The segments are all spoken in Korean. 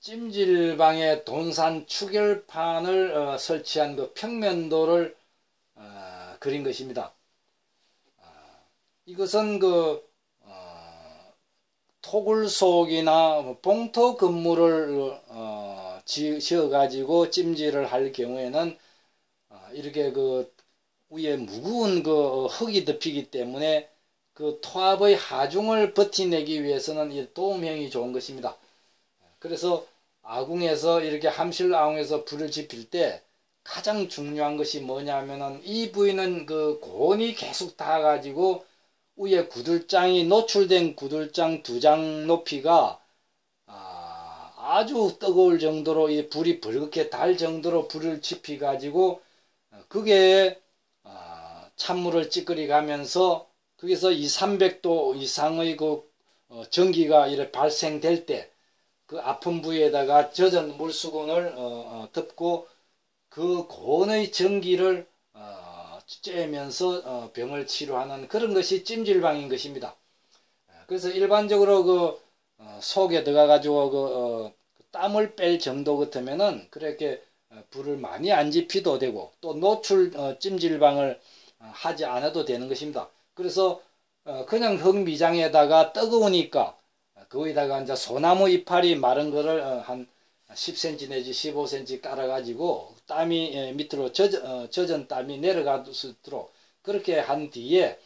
찜질방에 돈산 추결판을 어, 설치한 그 평면도를 어, 그린 것입니다. 어, 이것은 그 어, 토굴 속이나 뭐 봉토 건물을 어, 지어 가지고 찜질을 할 경우에는 어, 이렇게 그 위에 무거운 그 흙이 덮이기 때문에 그 토합의 하중을 버티내기 위해서는 이 도움형이 좋은 것입니다. 그래서 아궁에서 이렇게 함실 아궁에서 불을 지필 때 가장 중요한 것이 뭐냐면은 이 부위는 그 고온이 계속 닿아가지고 위에 구들장이 노출된 구들장 두 장 높이가 아, 주 뜨거울 정도로 이 불이 벌겋게 달 정도로 불을 지피 가지고 그게 아, 찬물을 찌끄리 가면서 거기서 2, 300도 이상의 그 어, 전기가 이렇게 발생될 때 그 아픈 부위에다가 젖은 물수건을 어, 어, 덮고 그 고온의 전기를 어, 쬐면서 어, 병을 치료하는 그런 것이 찜질방인 것입니다. 그래서 일반적으로 그 어, 속에 들어가 가지고 그 어, 땀을 뺄 정도 같으면은 그렇게 어, 불을 많이 안 지피도 되고 또 노출 어, 찜질방을 어, 하지 않아도 되는 것입니다. 그래서 어, 그냥 흙미장에다가 뜨거우니까 거기다가 이제 소나무 이파리 마른 거를 어, 한 10cm 내지 15cm 깔아가지고 땀이 예, 밑으로 젖, 젖은 땀이 내려갈 수 있도록 그렇게 한 뒤에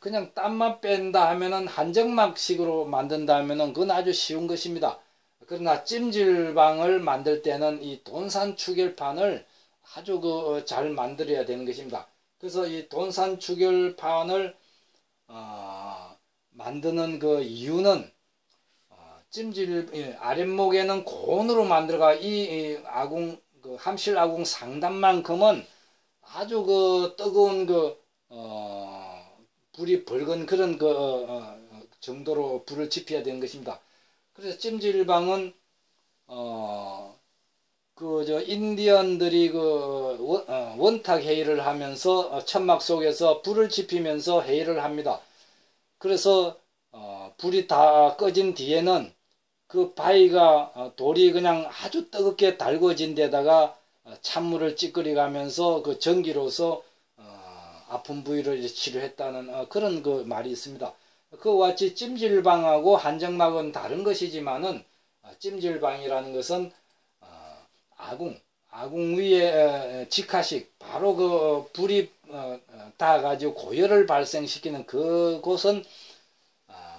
그냥 땀만 뺀다 하면은 한정막식으로 만든다 하면은 그건 아주 쉬운 것입니다. 그러나 찜질방을 만들 때는 이 돈산 추결판을 아주 그 잘 만들어야 되는 것입니다. 그래서 이 돈산 추결판을 어, 만드는 그 이유는 어, 찜질 예, 아랫목에는 고온으로 만들어가 이, 이 아궁 그 함실 아궁 상단만큼은 아주 그 뜨거운 그 어, 불이 벌건 그런 그 어, 어, 정도로 불을 지펴야 되는 것입니다. 그래서 찜질방은 어, 그 저 인디언들이 그 어, 원탁 회의를 하면서 어, 천막 속에서 불을 지피면서 회의를 합니다. 그래서 어, 불이 다 꺼진 뒤에는 그 바위가 돌이 그냥 아주 뜨겁게 달궈진 데다가 찬물을 찌끄리 가면서 그 전기로서 아픈 부위를 치료했다는 그런 그 말이 있습니다. 그와 같이 찜질방하고 한정막은 다른 것이지만은 찜질방이라는 것은 아궁, 아궁 위에 직화식 바로 그 불이 어, 어, 고열을 발생시키는 그곳은 아,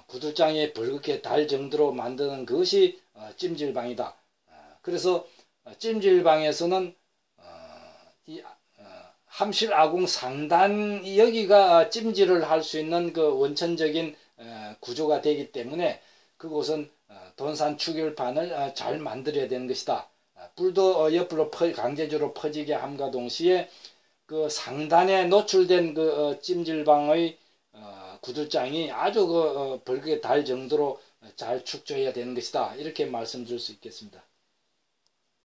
구들장에 붉게 달 정도로 만드는 그것이 어, 찜질방이다. 아, 그래서 찜질방에서는 이 함실 아궁 상단 여기가 찜질을 할 수 있는 그 원천적인 구조가 되기 때문에 그곳은 돈산 추결판을 잘 만들어야 되는 것이다. 불도 어, 옆으로 퍼, 강제적으로 퍼지게 함과 동시에 그 상단에 노출된 그 어, 찜질방의 어, 구들장이 아주 그 벌겋게 달 정도로 잘 축조해야 되는 것이다. 이렇게 말씀드릴 수 있겠습니다.